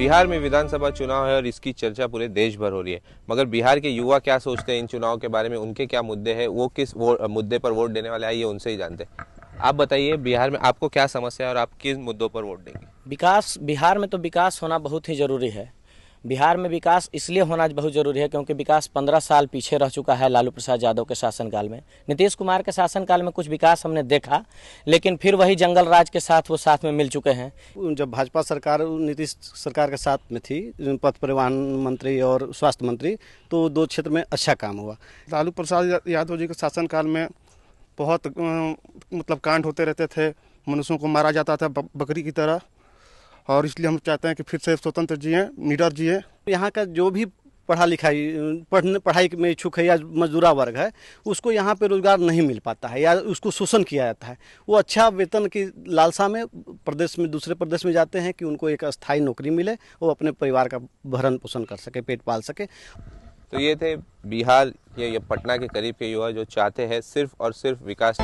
बिहार में विधानसभा चुनाव है और इसकी चर्चा पूरे देश भर हो रही है। मगर बिहार के युवा क्या सोचते हैं इन चुनाव के बारे में? उनके क्या मुद्दे हैं? वो किस वो, मुद्दे पर वोट देने वाले आइए उनसे ही जानते हैं। आप बताइए बिहार में आपको क्या समस्या है और आप किस मुद्दों पर वोट देंगे? विकास बिहार में तो विकास होना बहुत ही ज़रूरी है। बिहार में विकास इसलिए होना बहुत ज़रूरी है क्योंकि विकास पंद्रह साल पीछे रह चुका है लालू प्रसाद यादव के शासनकाल में। नीतीश कुमार के शासनकाल में कुछ विकास हमने देखा, लेकिन फिर वही जंगल राज के साथ वो साथ में मिल चुके हैं। जब भाजपा सरकार, नीतीश सरकार के साथ में थी, पथ परिवहन मंत्री और स्वास्थ्य मंत्री तो दो क्षेत्र में अच्छा काम हुआ। लालू प्रसाद यादव जी के शासनकाल में बहुत मतलब कांड होते रहते थे। मनुष्यों को मारा जाता था बकरी की तरह। और इसलिए हम चाहते हैं कि फिर से स्वतंत्र जिए निडर जिए। यहाँ का जो भी पढ़ा लिखाई पढ़ने पढ़ाई में इच्छुक है या मजदूरा वर्ग है उसको यहाँ पे रोज़गार नहीं मिल पाता है या उसको शोषण किया जाता है। वो अच्छा वेतन की लालसा में प्रदेश में दूसरे प्रदेश में जाते हैं कि उनको एक अस्थायी नौकरी मिले वो अपने परिवार का भरण पोषण कर सके पेट पाल सके। तो ये थे बिहार या पटना के करीब के युवा जो चाहते हैं सिर्फ़ और सिर्फ़ विकास